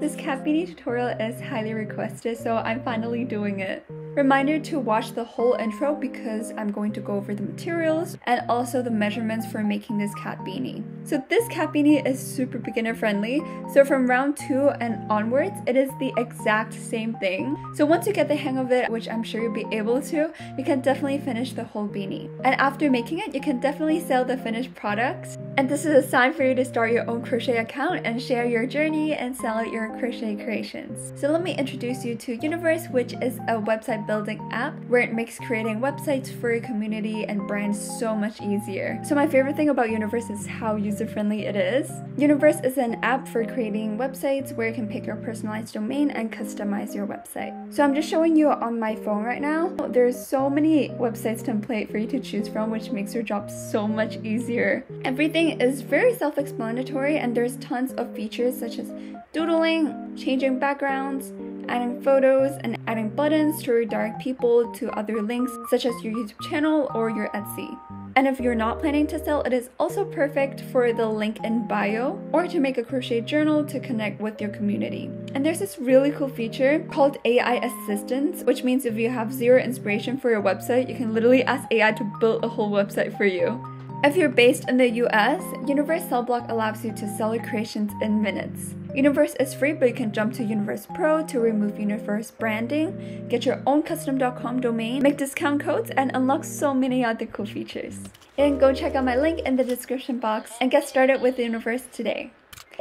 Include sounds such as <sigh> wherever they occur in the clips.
This cat beanie tutorial is highly requested, so I'm finally doing it. Reminder to watch the whole intro because I'm going to go over the materials and also the measurements for making this cat beanie. So this beanie is super beginner friendly, so from round 2 and onwards, it is the exact same thing. So once you get the hang of it, which I'm sure you'll be able to, you can definitely finish the whole beanie. And after making it, you can definitely sell the finished products. And this is a sign for you to start your own crochet account and share your journey and sell your crochet creations. So let me introduce you to Universe, which is a website building app where it makes creating websites for your community and brands so much easier. So my favorite thing about Universe is how user-friendly it is. Universe is an app for creating websites where you can pick your personalized domain and customize your website. So I'm just showing you on my phone right now. There's so many websites template for you to choose from which makes your job so much easier. Everything is very self-explanatory and there's tons of features such as doodling, changing backgrounds, adding photos, and adding buttons to redirect people to other links such as your YouTube channel or your Etsy. And if you're not planning to sell, it is also perfect for the link in bio or to make a crochet journal to connect with your community. And there's this really cool feature called AI Assistance, which means if you have zero inspiration for your website, you can literally ask AI to build a whole website for you. If you're based in the US, Universe Sell Block allows you to sell your creations in minutes. Universe is free, but you can jump to Universe Pro to remove Universe branding, get your own custom.com domain, make discount codes, and unlock so many other cool features. And go check out my link in the description box and get started with Universe today.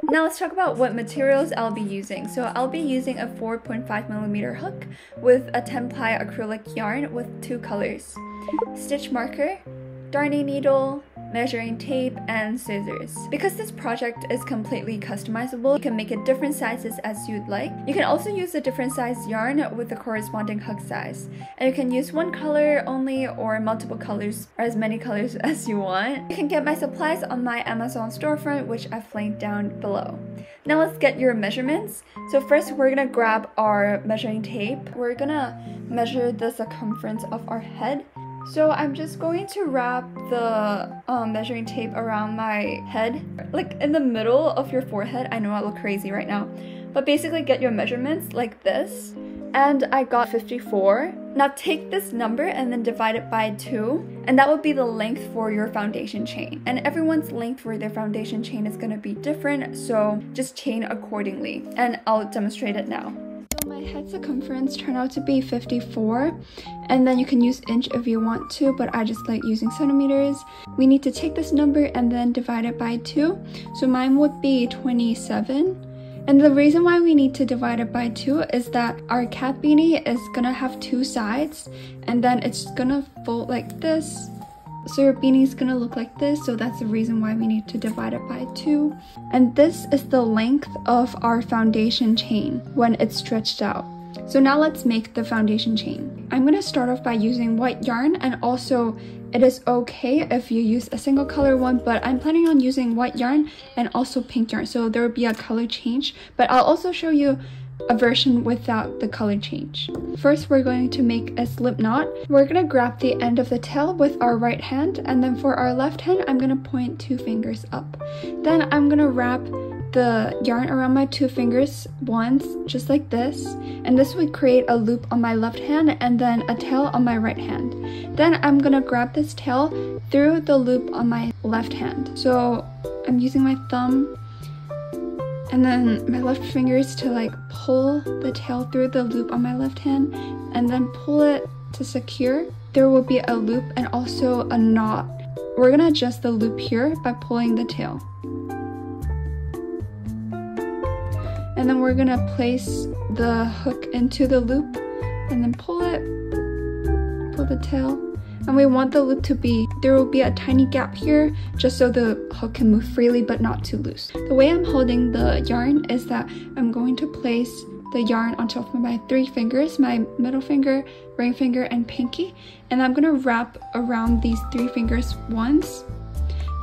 Now let's talk about what materials I'll be using. So I'll be using a 4.5mm hook with a 10 ply acrylic yarn with two colors, stitch marker, darning needle, measuring tape, and scissors. Because this project is completely customizable, you can make it different sizes as you'd like. You can also use a different size yarn with the corresponding hook size. And you can use one color only or multiple colors or as many colors <laughs> as you want. You can get my supplies on my Amazon storefront which I've linked down below. Now let's get your measurements. So first we're gonna grab our measuring tape. We're gonna measure the circumference of our head so I'm just going to wrap the um, measuring tape around my head, like in the middle of your forehead. I know I look crazy right now, but basically get your measurements like this. And I got 54. Now take this number and then divide it by 2, and that would be the length for your foundation chain. And everyone's length for their foundation chain is going to be different, so just chain accordingly. And I'll demonstrate it now. My head circumference turned out to be 54 and then you can use inch if you want to but I just like using centimeters. We need to take this number and then divide it by 2 so mine would be 27 and the reason why we need to divide it by 2 is that our cat beanie is gonna have two sides and then it's gonna fold like this so your beanie is gonna look like this, so that's the reason why we need to divide it by two. And this is the length of our foundation chain when it's stretched out. So now let's make the foundation chain. I'm gonna start off by using white yarn and also it is okay if you use a single color one, but I'm planning on using white yarn and also pink yarn. So there will be a color change, but I'll also show you a version without the color change. First, we're going to make a slip knot. We're gonna grab the end of the tail with our right hand, and then for our left hand, I'm gonna point two fingers up. Then I'm gonna wrap the yarn around my two fingers once, just like this, and this would create a loop on my left hand and then a tail on my right hand. Then I'm gonna grab this tail through the loop on my left hand. So I'm using my thumb and then my left fingers to like pull the tail through the loop on my left hand and then pull it to secure. There will be a loop and also a knot. We're gonna adjust the loop here by pulling the tail. And then we're gonna place the hook into the loop and then pull it, pull the tail, and we want the loop to be, there will be a tiny gap here just so the hook can move freely but not too loose. The way I'm holding the yarn is that I'm going to place the yarn on top of my three fingers, my middle finger, ring finger, and pinky, and I'm gonna wrap around these three fingers once.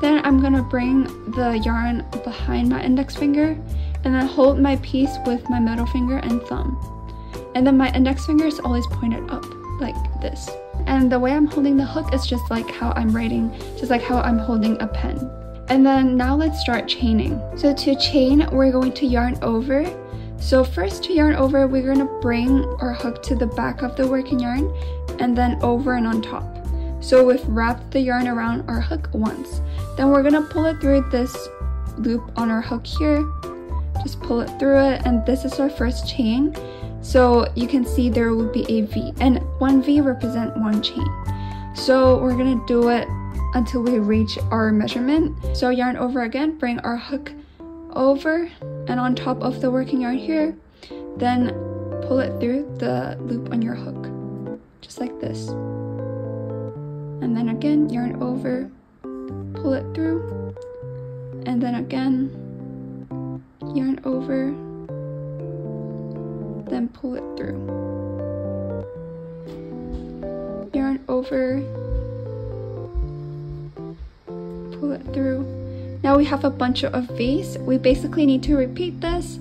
Then I'm gonna bring the yarn behind my index finger and then hold my piece with my middle finger and thumb. And then my index finger is always pointed up like this. And the way I'm holding the hook is just like how I'm writing, just like how I'm holding a pen. And then now let's start chaining. So to chain, we're going to yarn over. So first to yarn over, we're gonna bring our hook to the back of the working yarn and then over and on top. So we've wrapped the yarn around our hook once. Then we're gonna pull it through this loop on our hook here. Just pull it through it and this is our first chain. So you can see there will be a V and one V represent one chain. So we're gonna do it until we reach our measurement. So yarn over again, bring our hook over and on top of the working yarn here, then pull it through the loop on your hook, just like this. And then again, yarn over, pull it through, and then again, yarn over, then pull it through. Yarn over, pull it through. Now we have a bunch of V's. We basically need to repeat this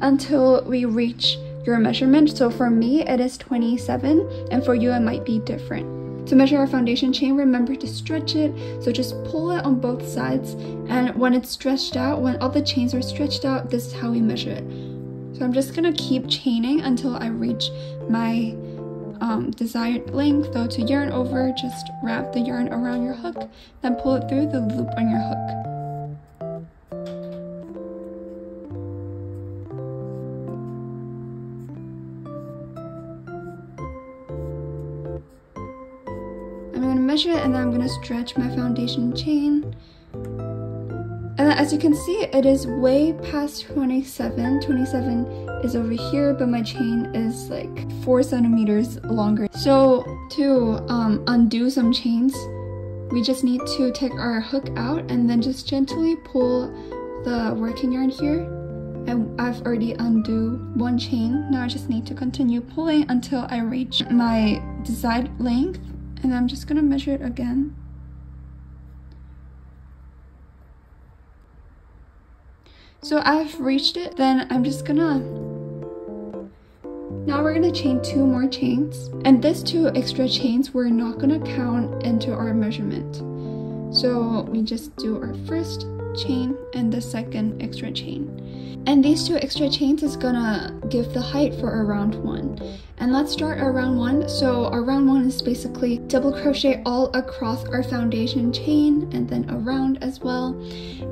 until we reach your measurement. So for me, it is 27, and for you, it might be different. To measure our foundation chain, remember to stretch it. So just pull it on both sides. And when it's stretched out, when all the chains are stretched out, this is how we measure it. So I'm just gonna keep chaining until I reach my um, desired length. So to yarn over, just wrap the yarn around your hook, then pull it through the loop on your hook. I'm gonna measure it and then I'm gonna stretch my foundation chain. And as you can see, it is way past 27. 27 is over here, but my chain is like four centimeters longer. So to um, undo some chains, we just need to take our hook out and then just gently pull the working yarn here. And I've already undo one chain. Now I just need to continue pulling until I reach my desired length and I'm just gonna measure it again. So I've reached it, then I'm just gonna, now we're gonna chain two more chains. And these two extra chains, we're not gonna count into our measurement. So we just do our first chain and the second extra chain. And these two extra chains is gonna give the height for our round one. And let's start our round one. So our round one is basically double crochet all across our foundation chain and then around as well.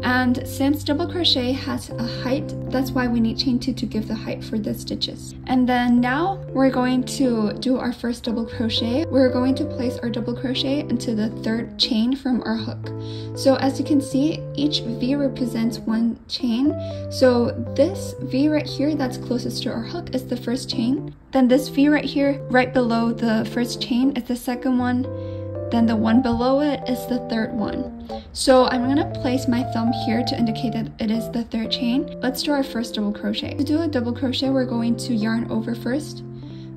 And since double crochet has a height, that's why we need chain two to give the height for the stitches. And then now we're going to do our first double crochet. We're going to place our double crochet into the third chain from our hook. So as you can see, each V represents one chain. So this V right here that's closest to our hook is the first chain. Then this V right here, right below the first chain is the second one. Then the one below it is the third one. So I'm gonna place my thumb here to indicate that it is the third chain. Let's do our first double crochet. To do a double crochet, we're going to yarn over first.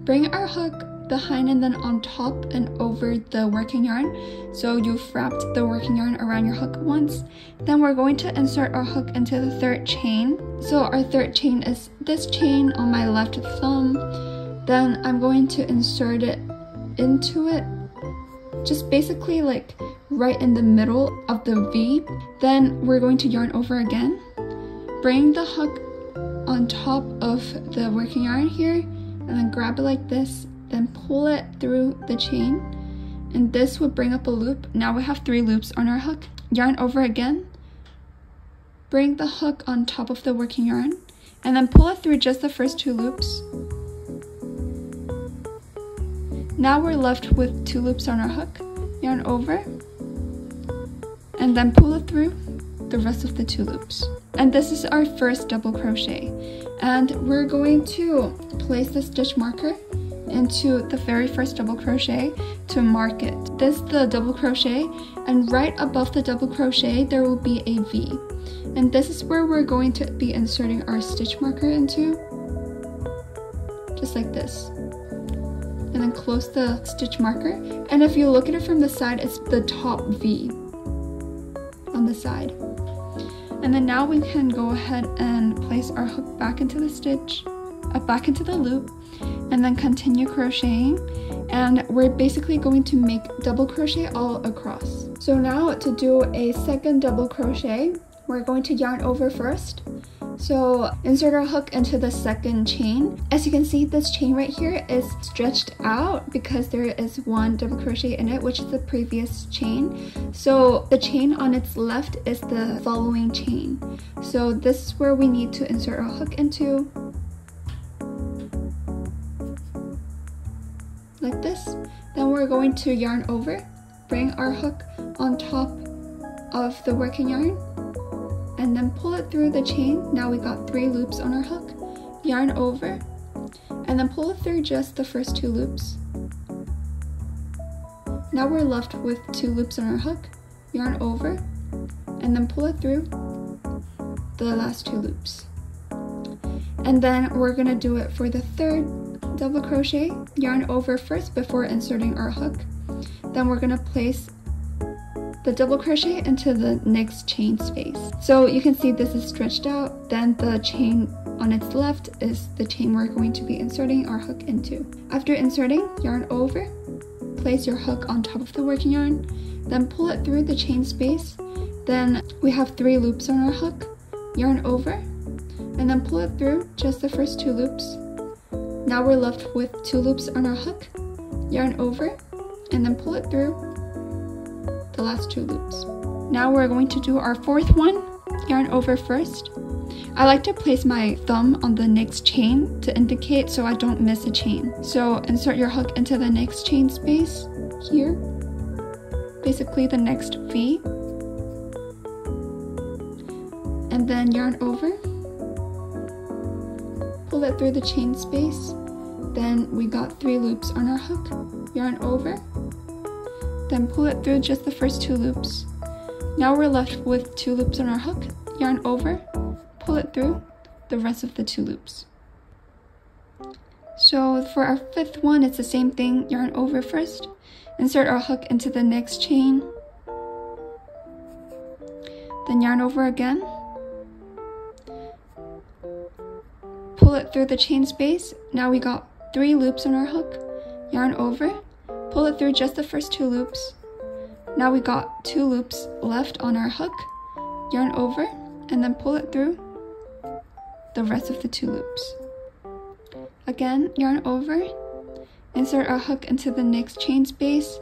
Bring our hook behind and then on top and over the working yarn. So you've wrapped the working yarn around your hook once. Then we're going to insert our hook into the third chain. So our third chain is this chain on my left thumb then I'm going to insert it into it, just basically like right in the middle of the V. Then we're going to yarn over again. Bring the hook on top of the working yarn here and then grab it like this, then pull it through the chain. And this would bring up a loop. Now we have three loops on our hook. Yarn over again. Bring the hook on top of the working yarn and then pull it through just the first two loops. Now we're left with two loops on our hook, yarn over, and then pull it through the rest of the two loops. And this is our first double crochet. And we're going to place the stitch marker into the very first double crochet to mark it. This is the double crochet and right above the double crochet there will be a V. And this is where we're going to be inserting our stitch marker into. Just like this and then close the stitch marker. And if you look at it from the side, it's the top V on the side. And then now we can go ahead and place our hook back into the stitch, uh, back into the loop, and then continue crocheting. And we're basically going to make double crochet all across. So now to do a second double crochet, we're going to yarn over first. So insert our hook into the second chain. As you can see, this chain right here is stretched out because there is one double crochet in it, which is the previous chain. So the chain on its left is the following chain. So this is where we need to insert our hook into. Like this. Then we're going to yarn over, bring our hook on top of the working yarn and then pull it through the chain. Now we got three loops on our hook. Yarn over and then pull it through just the first two loops. Now we're left with two loops on our hook. Yarn over and then pull it through the last two loops. And then we're gonna do it for the third double crochet. Yarn over first before inserting our hook. Then we're gonna place the double crochet into the next chain space. So you can see this is stretched out, then the chain on its left is the chain we're going to be inserting our hook into. After inserting, yarn over, place your hook on top of the working yarn, then pull it through the chain space. Then we have three loops on our hook, yarn over, and then pull it through just the first two loops. Now we're left with two loops on our hook, yarn over, and then pull it through the last two loops. Now we're going to do our fourth one, yarn over first. I like to place my thumb on the next chain to indicate so I don't miss a chain. So insert your hook into the next chain space here, basically the next V, and then yarn over, pull it through the chain space, then we got three loops on our hook, yarn over, then pull it through just the first two loops. Now we're left with two loops on our hook, yarn over, pull it through the rest of the two loops. So for our fifth one, it's the same thing, yarn over first, insert our hook into the next chain, then yarn over again, pull it through the chain space. Now we got three loops on our hook, yarn over, Pull it through just the first two loops. Now we got two loops left on our hook. Yarn over and then pull it through the rest of the two loops. Again, yarn over, insert our hook into the next chain space,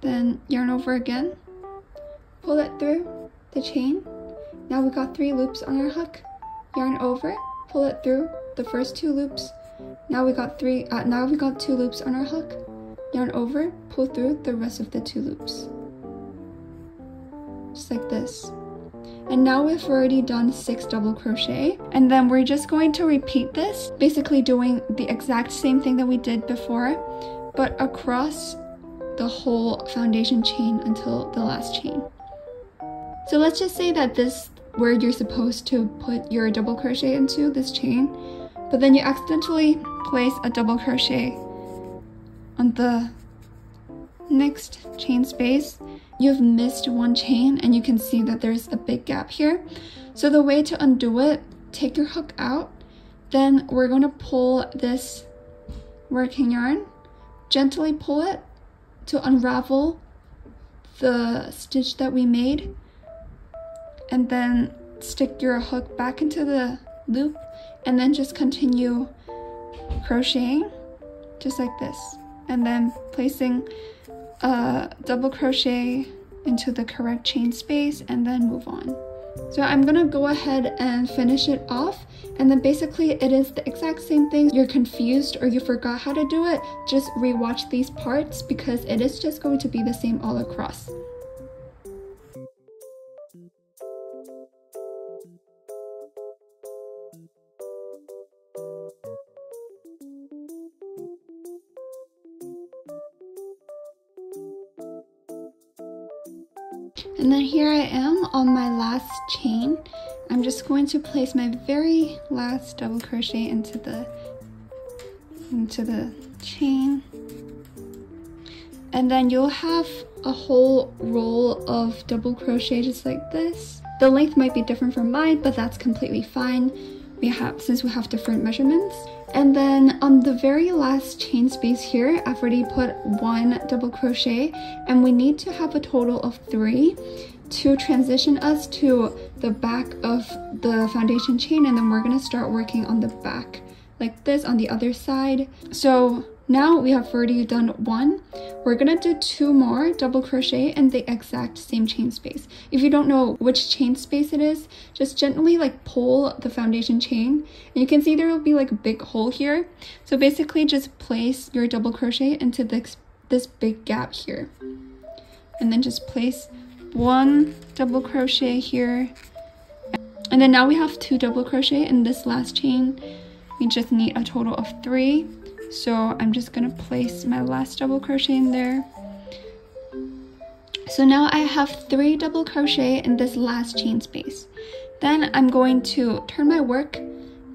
then yarn over again, pull it through the chain. Now we got three loops on our hook, yarn over, pull it through the first two loops. Now we got three, uh, now we got two loops on our hook. Yarn over, pull through the rest of the two loops. Just like this. And now we've already done six double crochet. And then we're just going to repeat this, basically doing the exact same thing that we did before, but across the whole foundation chain until the last chain. So let's just say that this where you're supposed to put your double crochet into this chain but then you accidentally place a double crochet on the next chain space. You've missed one chain and you can see that there's a big gap here. So the way to undo it take your hook out. Then we're going to pull this working yarn gently pull it to unravel the stitch that we made and then stick your hook back into the loop and then just continue crocheting just like this and then placing a double crochet into the correct chain space and then move on. So I'm gonna go ahead and finish it off and then basically it is the exact same thing. You're confused or you forgot how to do it, just rewatch these parts because it is just going to be the same all across. Chain. I'm just going to place my very last double crochet into the into the chain. And then you'll have a whole roll of double crochet just like this. The length might be different from mine, but that's completely fine. We have since we have different measurements. And then on the very last chain space here, I've already put one double crochet and we need to have a total of three to transition us to the back of the foundation chain and then we're to start working on the back like this on the other side. So now we have already done one. We're gonna do two more double crochet in the exact same chain space. If you don't know which chain space it is, just gently like pull the foundation chain and you can see there will be like a big hole here. So basically just place your double crochet into this, this big gap here. And then just place one double crochet here. And then now we have two double crochet in this last chain. We just need a total of three. So I'm just gonna place my last double crochet in there. So now I have three double crochet in this last chain space. Then I'm going to turn my work.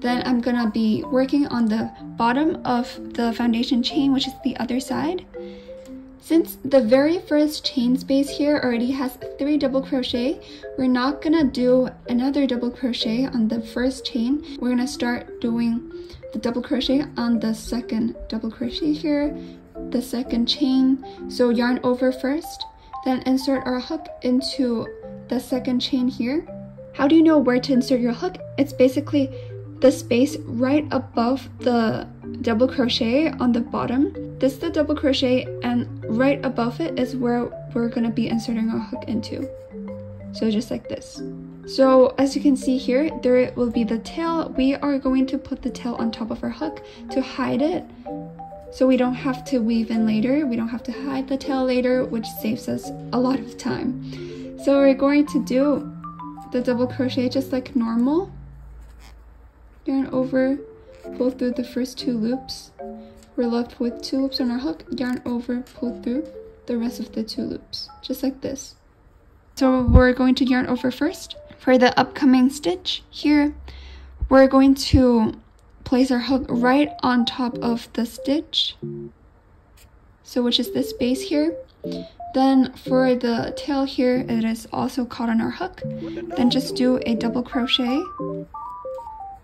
Then I'm gonna be working on the bottom of the foundation chain which is the other side since the very first chain space here already has three double crochet, we're not gonna do another double crochet on the first chain. We're gonna start doing the double crochet on the second double crochet here, the second chain. So yarn over first, then insert our hook into the second chain here. How do you know where to insert your hook? It's basically the space right above the double crochet on the bottom. This is the double crochet and right above it is where we're gonna be inserting our hook into. So just like this. So as you can see here, there will be the tail. We are going to put the tail on top of our hook to hide it. So we don't have to weave in later. We don't have to hide the tail later, which saves us a lot of time. So we're going to do the double crochet just like normal. Yarn over, pull through the first two loops. We're left with two loops on our hook, yarn over, pull through the rest of the two loops, just like this. So we're going to yarn over first. For the upcoming stitch here, we're going to place our hook right on top of the stitch. So which is this base here. Then for the tail here, it is also caught on our hook. Then just do a double crochet.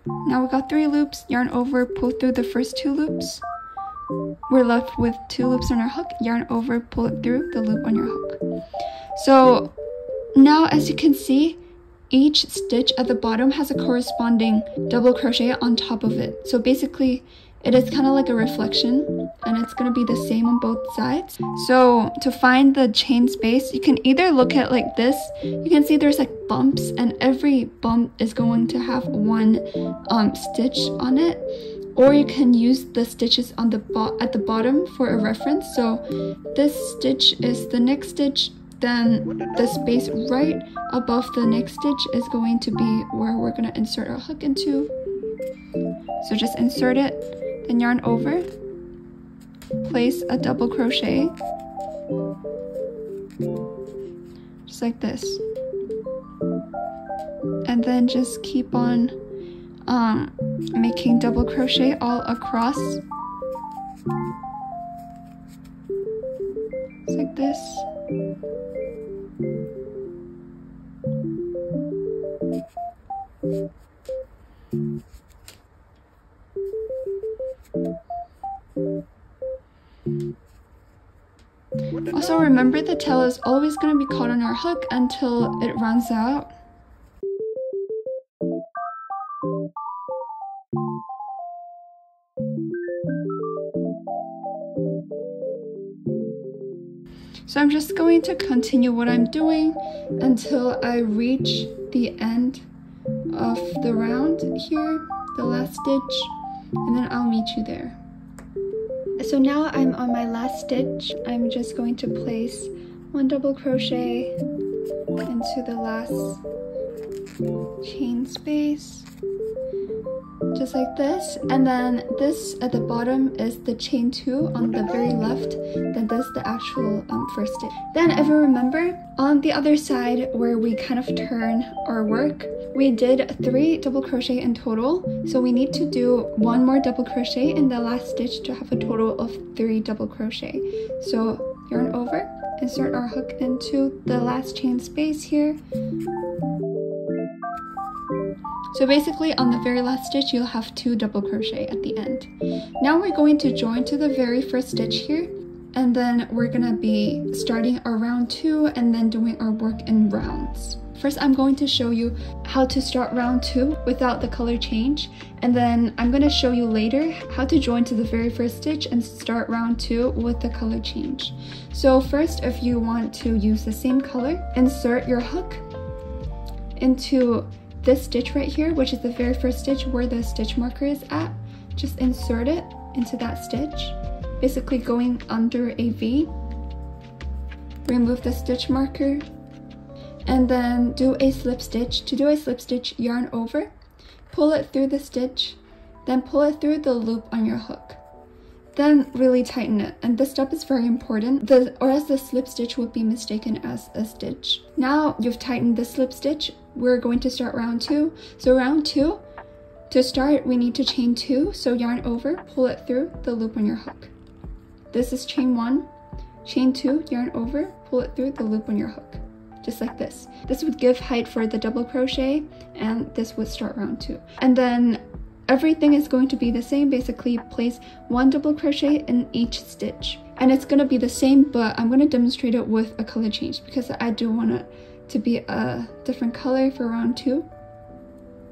Now we got three loops, yarn over, pull through the first two loops. We're left with two loops on our hook, yarn over, pull it through the loop on your hook. So now as you can see, each stitch at the bottom has a corresponding double crochet on top of it. So basically, it is kind of like a reflection and it's going to be the same on both sides. So to find the chain space, you can either look at like this. You can see there's like bumps and every bump is going to have one um, stitch on it. Or you can use the stitches on the at the bottom for a reference. So this stitch is the next stitch then the space right above the next stitch is going to be where we're going to insert our hook into. So just insert it, then yarn over, place a double crochet, just like this. And then just keep on um, making double crochet all across. Just like this. Also remember the tail is always going to be caught on our hook until it runs out. So I'm just going to continue what I'm doing until I reach the end of the round here, the last stitch, and then I'll meet you there. So now I'm on my last stitch. I'm just going to place one double crochet into the last chain space just like this and then this at the bottom is the chain two on the very left then this the actual um, first stitch. Then if you remember on the other side where we kind of turn our work we did three double crochet in total. So we need to do one more double crochet in the last stitch to have a total of three double crochet. So yarn over insert our hook into the last chain space here So basically on the very last stitch, you'll have two double crochet at the end. Now we're going to join to the very first stitch here and then we're gonna be starting our round two and then doing our work in rounds. First, I'm going to show you how to start round two without the color change. And then I'm to show you later how to join to the very first stitch and start round two with the color change. So first, if you want to use the same color, insert your hook into this stitch right here, which is the very first stitch where the stitch marker is at. Just insert it into that stitch, basically going under a V. Remove the stitch marker and then do a slip stitch. To do a slip stitch, yarn over, pull it through the stitch, then pull it through the loop on your hook. Then really tighten it, and this step is very important, the, or else the slip stitch would be mistaken as a stitch. Now you've tightened the slip stitch, we're going to start round two. So round two, to start, we need to chain two, so yarn over, pull it through the loop on your hook. This is chain one, chain two, yarn over, pull it through the loop on your hook just like this. This would give height for the double crochet and this would start round two. And then everything is going to be the same, basically place one double crochet in each stitch. And it's gonna be the same, but I'm gonna demonstrate it with a color change because I do want it to be a different color for round two.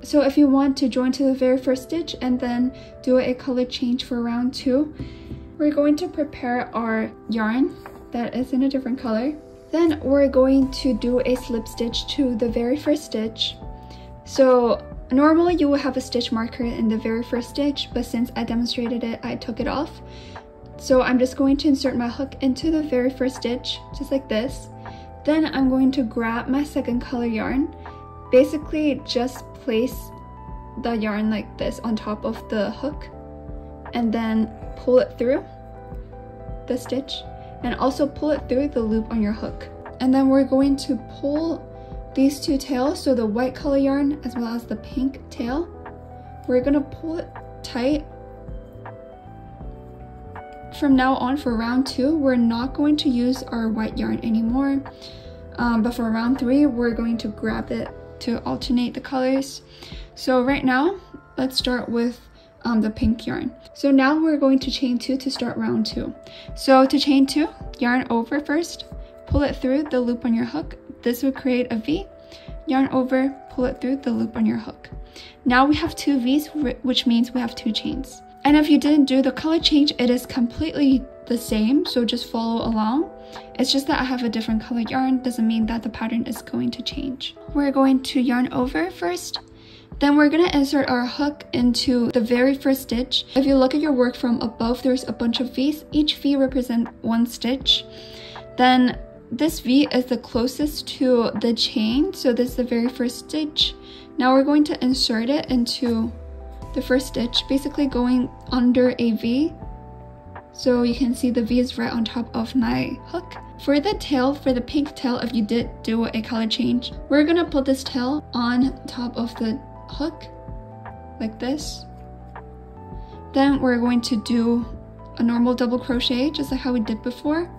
So if you want to join to the very first stitch and then do a color change for round two, we're going to prepare our yarn that is in a different color. Then we're going to do a slip stitch to the very first stitch. So normally you will have a stitch marker in the very first stitch, but since I demonstrated it, I took it off. So I'm just going to insert my hook into the very first stitch, just like this. Then I'm going to grab my second color yarn. Basically just place the yarn like this on top of the hook and then pull it through the stitch and also pull it through the loop on your hook. And then we're going to pull these two tails, so the white color yarn as well as the pink tail. We're gonna pull it tight. From now on for round two, we're not going to use our white yarn anymore. Um, but for round three, we're going to grab it to alternate the colors. So right now, let's start with um, the pink yarn. So now we're going to chain two to start round two. So to chain two, yarn over first, pull it through the loop on your hook. This would create a V. Yarn over, pull it through the loop on your hook. Now we have two V's, which means we have two chains. And if you didn't do the color change, it is completely the same, so just follow along. It's just that I have a different color yarn, doesn't mean that the pattern is going to change. We're going to yarn over first, then we're gonna insert our hook into the very first stitch. If you look at your work from above, there's a bunch of V's. Each V represents one stitch. Then this V is the closest to the chain, so this is the very first stitch. Now we're going to insert it into the first stitch, basically going under a V. So you can see the V is right on top of my hook. For the tail, for the pink tail, if you did do a color change, we're gonna put this tail on top of the hook like this. Then we're going to do a normal double crochet just like how we did before.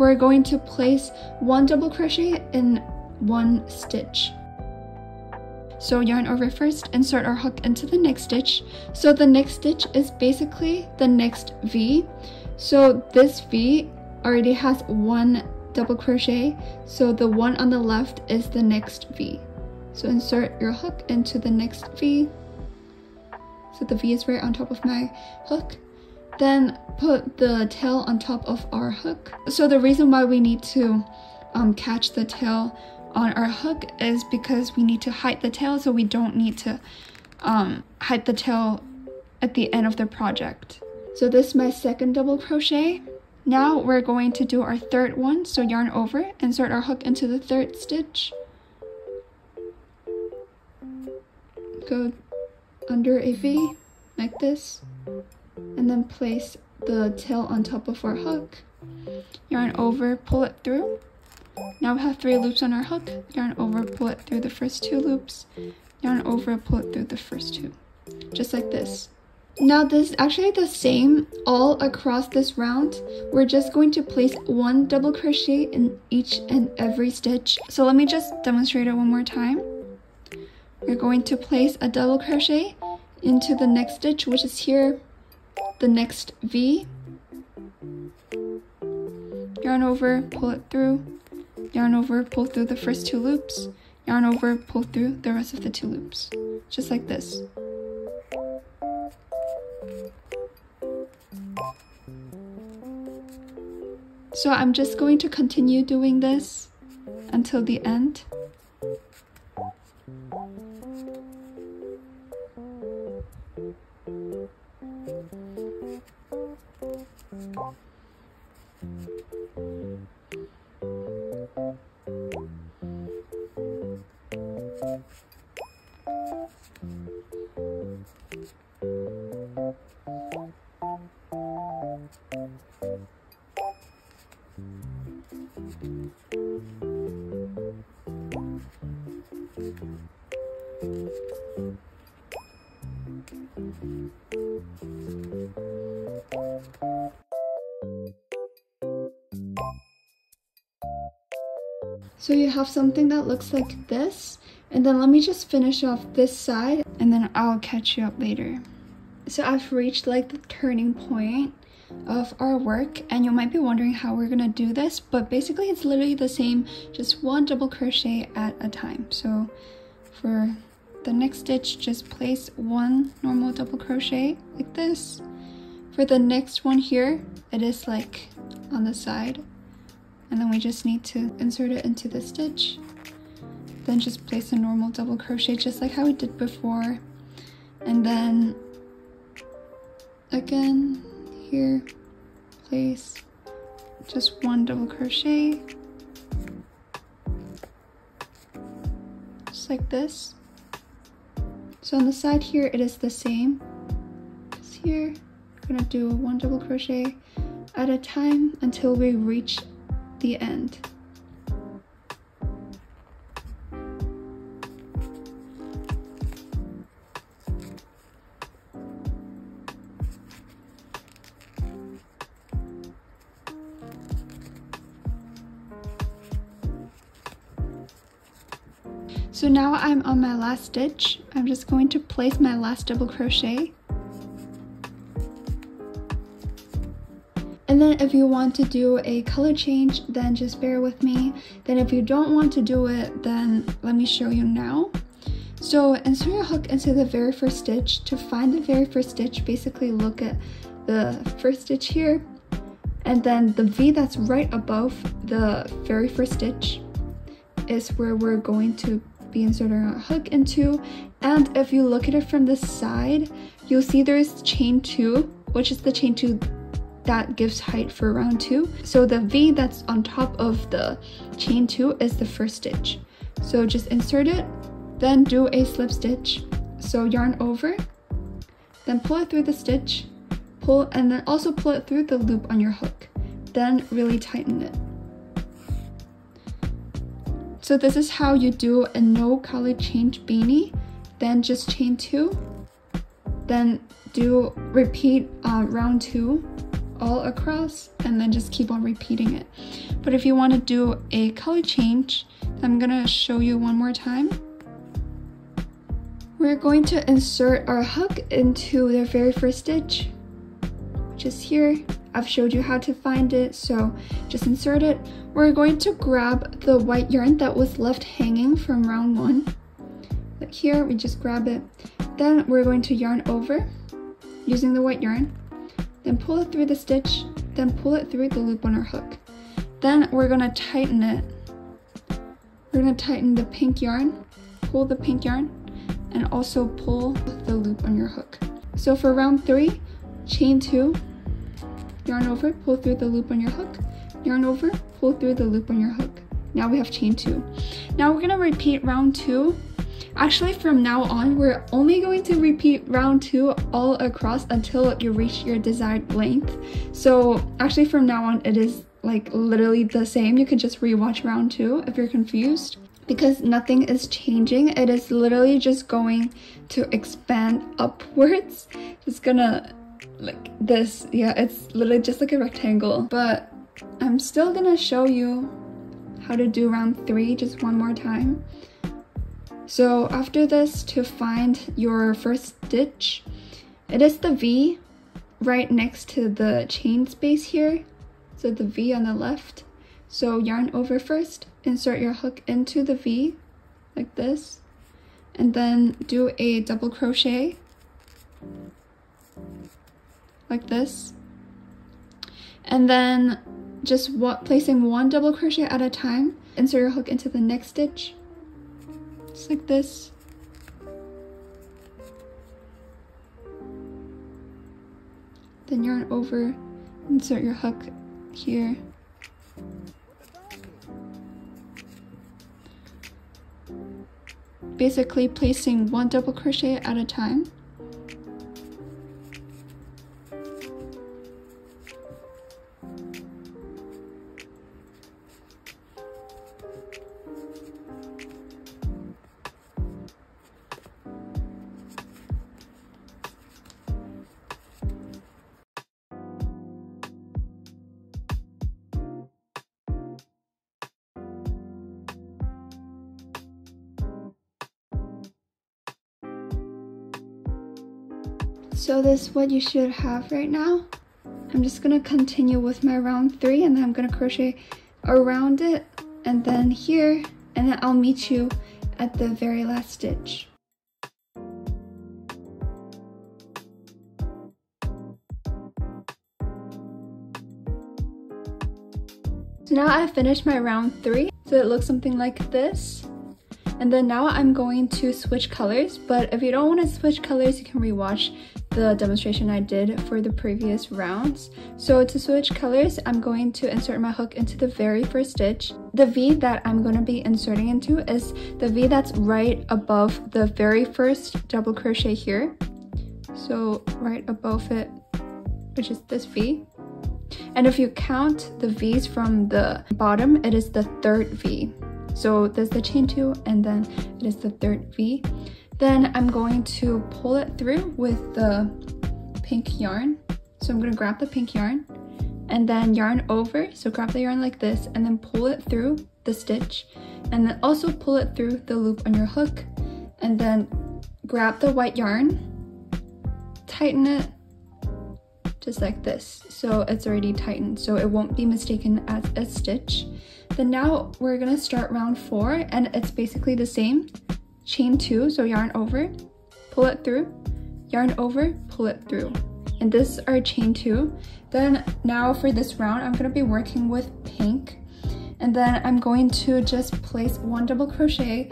We're going to place one double crochet in one stitch. So yarn over first, insert our hook into the next stitch. So the next stitch is basically the next V. So this V already has one double crochet so the one on the left is the next V so insert your hook into the next V so the V is right on top of my hook then put the tail on top of our hook. So the reason why we need to um, catch the tail on our hook is because we need to hide the tail so we don't need to um, hide the tail at the end of the project. So this is my second double crochet. Now we're going to do our third one, so yarn over, insert our hook into the third stitch. Go under a V, like this, and then place the tail on top of our hook. Yarn over, pull it through. Now we have three loops on our hook. Yarn over, pull it through the first two loops. Yarn over, pull it through the first two. Just like this. Now this is actually the same all across this round. We're just going to place one double crochet in each and every stitch. So let me just demonstrate it one more time. We're going to place a double crochet into the next stitch, which is here, the next V. Yarn over, pull it through, yarn over, pull through the first two loops, yarn over, pull through the rest of the two loops, just like this. So I'm just going to continue doing this until the end. Thank you. So you have something that looks like this. And then let me just finish off this side and then I'll catch you up later. So I've reached like the turning point of our work and you might be wondering how we're gonna do this but basically it's literally the same just one double crochet at a time so for the next stitch just place one normal double crochet like this for the next one here it is like on the side and then we just need to insert it into the stitch. Then just place a normal double crochet just like how we did before. And then again here place just one double crochet. Just like this. So on the side here it is the same. As here I'm gonna do one double crochet at a time until we reach the end. So now I'm on my last stitch. I'm just going to place my last double crochet And then if you want to do a color change, then just bear with me. Then if you don't want to do it, then let me show you now. So insert your hook into the very first stitch. To find the very first stitch, basically look at the first stitch here, and then the V that's right above the very first stitch is where we're going to be inserting our hook into. And if you look at it from the side, you'll see there's chain two, which is the chain two that gives height for round two. So the V that's on top of the chain two is the first stitch. So just insert it, then do a slip stitch. So yarn over, then pull it through the stitch, pull, and then also pull it through the loop on your hook. Then really tighten it. So this is how you do a no color change beanie. Then just chain two, then do repeat uh, round two all across and then just keep on repeating it. But if you want to do a color change, I'm gonna show you one more time. We're going to insert our hook into the very first stitch, which is here. I've showed you how to find it, so just insert it. We're going to grab the white yarn that was left hanging from round one. Like here, we just grab it. Then we're going to yarn over using the white yarn then pull it through the stitch, then pull it through the loop on our hook. Then we're gonna tighten it. We're gonna tighten the pink yarn, pull the pink yarn, and also pull the loop on your hook. So for round three, chain two, yarn over, pull through the loop on your hook, yarn over, pull through the loop on your hook. Now we have chain two. Now we're gonna repeat round two Actually, from now on, we're only going to repeat round two all across until you reach your desired length. So actually from now on, it is like literally the same. You can just rewatch round two if you're confused. because nothing is changing. It is literally just going to expand upwards. It's gonna like this. Yeah, it's literally just like a rectangle. But I'm still gonna show you how to do round three just one more time. So after this, to find your first stitch, it is the V right next to the chain space here. So the V on the left. So yarn over first, insert your hook into the V like this, and then do a double crochet like this. And then just what, placing one double crochet at a time, insert your hook into the next stitch, just like this. Then yarn over, insert your hook here. Basically placing one double crochet at a time. This is what you should have right now. I'm just gonna continue with my round three and then I'm gonna crochet around it and then here and then I'll meet you at the very last stitch. So now I've finished my round three. So it looks something like this. And then now I'm going to switch colors, but if you don't want to switch colors, you can rewatch the demonstration I did for the previous rounds. So to switch colors, I'm going to insert my hook into the very first stitch. The V that I'm going to be inserting into is the V that's right above the very first double crochet here. So right above it, which is this V. And if you count the V's from the bottom, it is the third V. So there's the chain two and then it is the third V. Then I'm going to pull it through with the pink yarn. So I'm gonna grab the pink yarn and then yarn over. So grab the yarn like this and then pull it through the stitch and then also pull it through the loop on your hook and then grab the white yarn, tighten it just like this. So it's already tightened so it won't be mistaken as a stitch. Then now we're gonna start round four and it's basically the same chain two, so yarn over, pull it through, yarn over, pull it through. And this is our chain two. Then now for this round, I'm gonna be working with pink. And then I'm going to just place one double crochet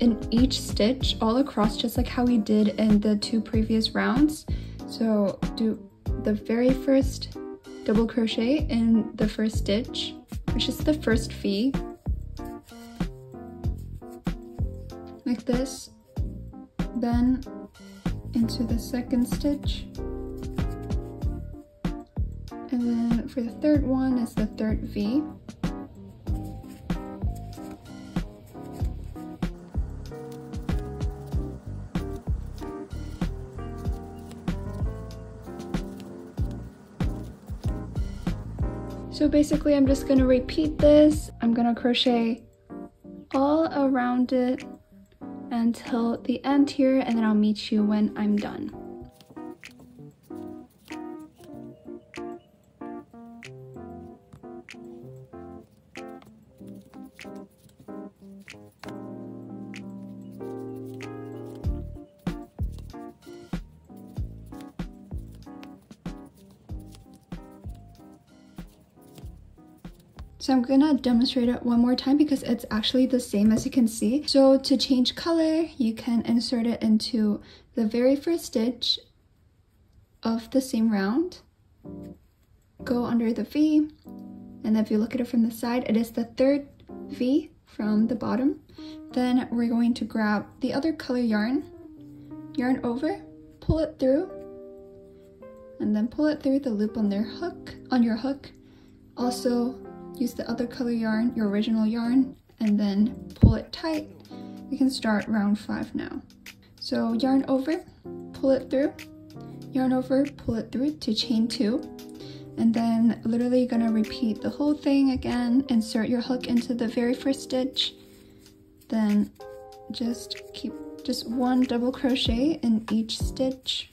in each stitch all across, just like how we did in the two previous rounds. So do the very first double crochet in the first stitch, which is the first V. like this then into the second stitch and then for the third one is the third V So basically I'm just gonna repeat this. I'm gonna crochet all around it until the end here and then I'll meet you when I'm done. So I'm gonna demonstrate it one more time because it's actually the same as you can see. So to change color, you can insert it into the very first stitch of the same round. Go under the V, and if you look at it from the side, it is the third V from the bottom. Then we're going to grab the other color yarn, yarn over, pull it through, and then pull it through the loop on their hook, on your hook. Also use the other color yarn, your original yarn, and then pull it tight. We can start round five now. So yarn over, pull it through, yarn over, pull it through to chain two. And then literally gonna repeat the whole thing again, insert your hook into the very first stitch, then just keep just one double crochet in each stitch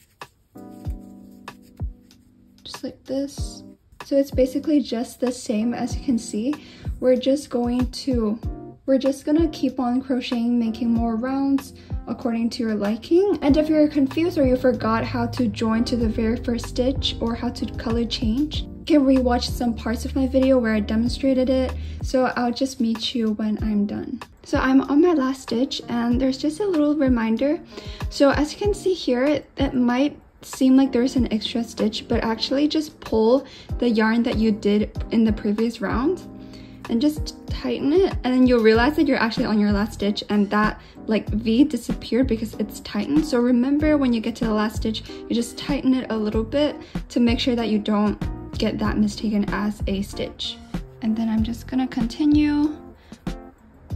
just like this so it's basically just the same as you can see we're just going to we're just gonna keep on crocheting making more rounds according to your liking and if you're confused or you forgot how to join to the very first stitch or how to color change you can rewatch some parts of my video where I demonstrated it, so I'll just meet you when I'm done. So I'm on my last stitch and there's just a little reminder. So as you can see here, it, it might seem like there's an extra stitch, but actually just pull the yarn that you did in the previous round and just tighten it and then you'll realize that you're actually on your last stitch and that like V disappeared because it's tightened. So remember when you get to the last stitch, you just tighten it a little bit to make sure that you don't get that mistaken as a stitch. And then I'm just gonna continue.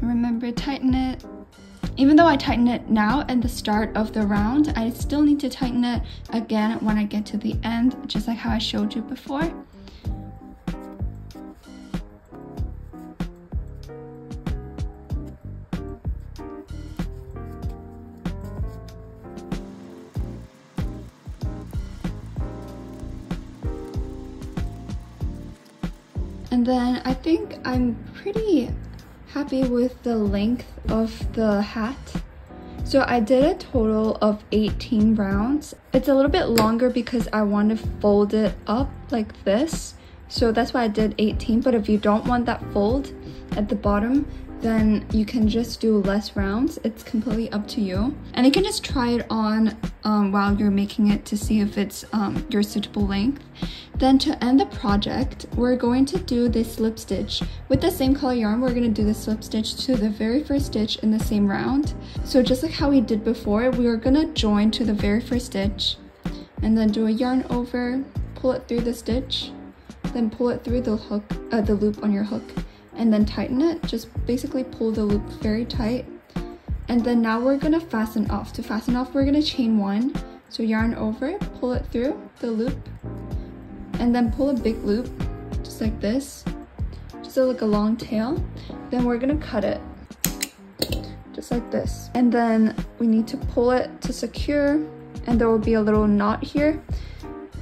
Remember, tighten it. Even though I tighten it now at the start of the round, I still need to tighten it again when I get to the end, just like how I showed you before. And then I think I'm pretty happy with the length of the hat. So I did a total of 18 rounds. It's a little bit longer because I want to fold it up like this. So that's why I did 18, but if you don't want that fold at the bottom, then you can just do less rounds. It's completely up to you. And you can just try it on um, while you're making it to see if it's um, your suitable length. Then to end the project, we're going to do this slip stitch. With the same color yarn, we're going to do the slip stitch to the very first stitch in the same round. So just like how we did before, we are going to join to the very first stitch and then do a yarn over, pull it through the stitch, then pull it through the hook, uh, the loop on your hook and then tighten it. Just basically pull the loop very tight. And then now we're gonna fasten off. To fasten off, we're gonna chain one. So yarn over, it, pull it through the loop, and then pull a big loop, just like this. Just like a long tail. Then we're gonna cut it, just like this. And then we need to pull it to secure, and there will be a little knot here,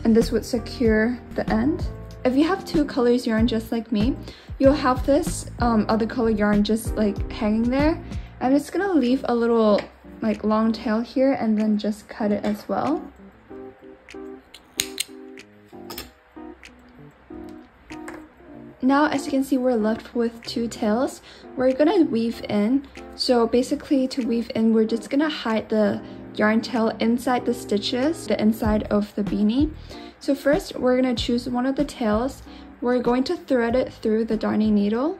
and this would secure the end. If you have two colors yarn just like me, you'll have this um, other color yarn just like hanging there. I'm just gonna leave a little like long tail here and then just cut it as well. Now, as you can see, we're left with two tails. We're gonna weave in. So basically to weave in, we're just gonna hide the yarn tail inside the stitches, the inside of the beanie. So first, we're gonna choose one of the tails we're going to thread it through the darning needle.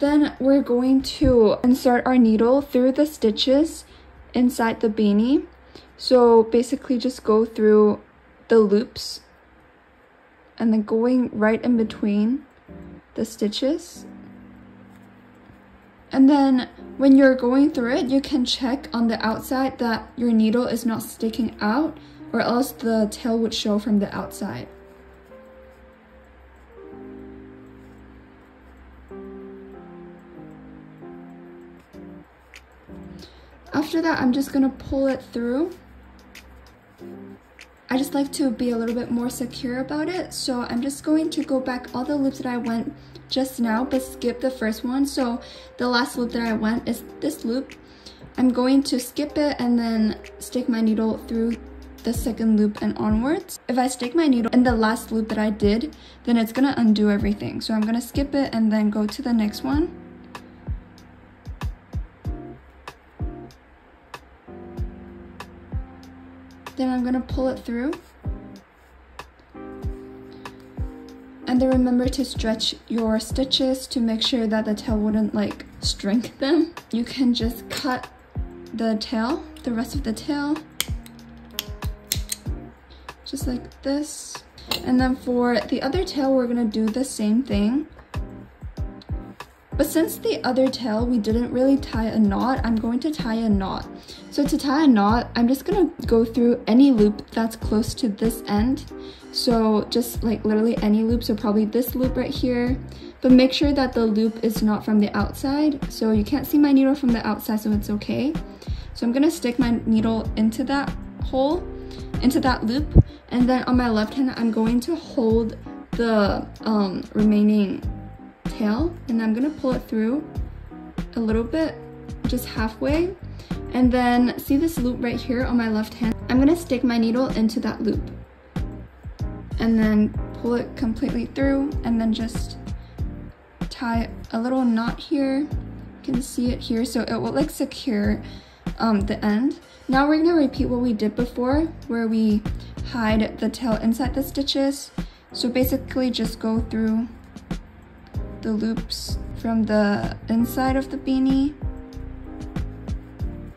Then we're going to insert our needle through the stitches inside the beanie. So basically just go through the loops and then going right in between the stitches. And then when you're going through it, you can check on the outside that your needle is not sticking out or else the tail would show from the outside. After that, I'm just gonna pull it through. I just like to be a little bit more secure about it. So I'm just going to go back all the loops that I went just now, but skip the first one. So the last loop that I went is this loop. I'm going to skip it and then stick my needle through the second loop and onwards. If I stick my needle in the last loop that I did, then it's gonna undo everything. So I'm gonna skip it and then go to the next one. Then I'm gonna pull it through. And then remember to stretch your stitches to make sure that the tail wouldn't like shrink them. You can just cut the tail, the rest of the tail, just like this. And then for the other tail, we're gonna do the same thing But since the other tail, we didn't really tie a knot, I'm going to tie a knot. So to tie a knot, I'm just gonna go through any loop that's close to this end. So just like literally any loop, so probably this loop right here. But make sure that the loop is not from the outside. So you can't see my needle from the outside, so it's okay. So I'm gonna stick my needle into that hole, into that loop. And then on my left hand, I'm going to hold the um, remaining tail and I'm gonna pull it through a little bit, just halfway. And then see this loop right here on my left hand? I'm gonna stick my needle into that loop and then pull it completely through and then just tie a little knot here. You can see it here, so it will like secure um, the end. Now we're gonna repeat what we did before, where we hide the tail inside the stitches. So basically just go through the loops from the inside of the beanie.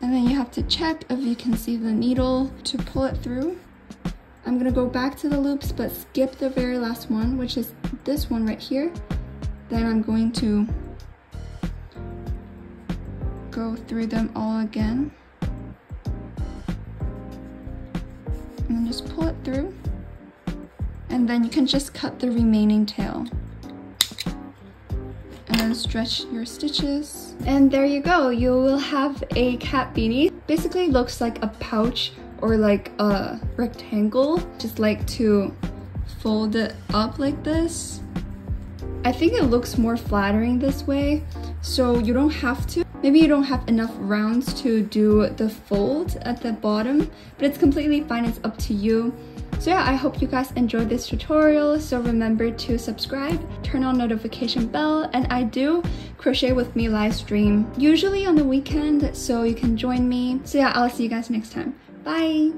And then you have to check if you can see the needle to pull it through. I'm gonna go back to the loops but skip the very last one, which is this one right here. Then I'm going to go through them all again. And just pull it through. And then you can just cut the remaining tail and stretch your stitches. And there you go, you will have a cat beanie. Basically looks like a pouch or like a rectangle. Just like to fold it up like this. I think it looks more flattering this way, so you don't have to. Maybe you don't have enough rounds to do the fold at the bottom, but it's completely fine, it's up to you. So yeah, I hope you guys enjoyed this tutorial. So remember to subscribe, turn on notification bell, and I do crochet with me live stream, usually on the weekend, so you can join me. So yeah, I'll see you guys next time. Bye!